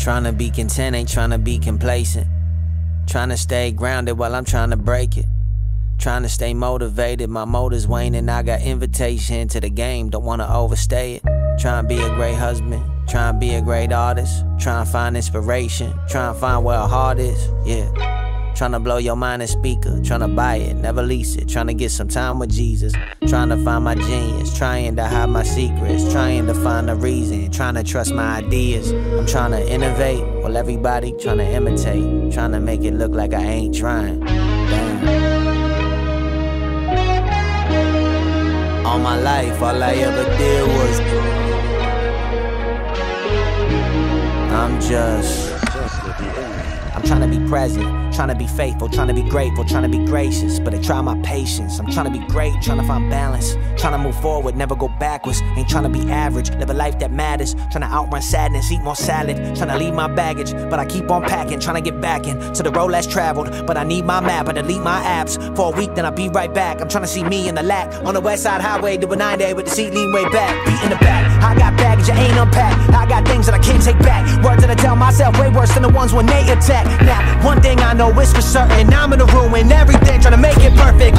Trying to be content, ain't trying to be complacent. Trying to stay grounded while I'm trying to break it. Trying to stay motivated, my motor's waning. I got invitation to the game, don't wanna overstay it. Trying to be a great husband, trying to be a great artist. Trying to find inspiration, trying to find where our heart is, yeah. Trying to blow your mind and speaker, trying to buy it, never lease it. Trying to get some time with Jesus, trying to find my genius, trying to hide my secrets, trying to find a reason, trying to trust my ideas. I'm trying to innovate while everybody trying to imitate, trying to make it look like I ain't trying. Damn. All my life, all I ever did was. I'm just. Trying to be present, trying to be faithful, trying to be grateful, trying to be gracious. But I try my patience. I'm trying to be great, trying to find balance, trying to move forward, never go backwards. Ain't trying to be average, live a life that matters. Trying to outrun sadness, eat more salad, trying to leave my baggage. But I keep on packing, trying to get back in to the road less traveled. But I need my map, I delete my apps for a week, then I'll be right back. I'm trying to see me in the Lac on the west side highway, doing nine day with the seat lean way back, beat in the back. I got baggage, I ain't unpacked. Things that I can't take back. Words that I tell myself way worse than the ones when they attack. Now, one thing I know is for certain, I'm gonna ruin everything, trying to make it perfect.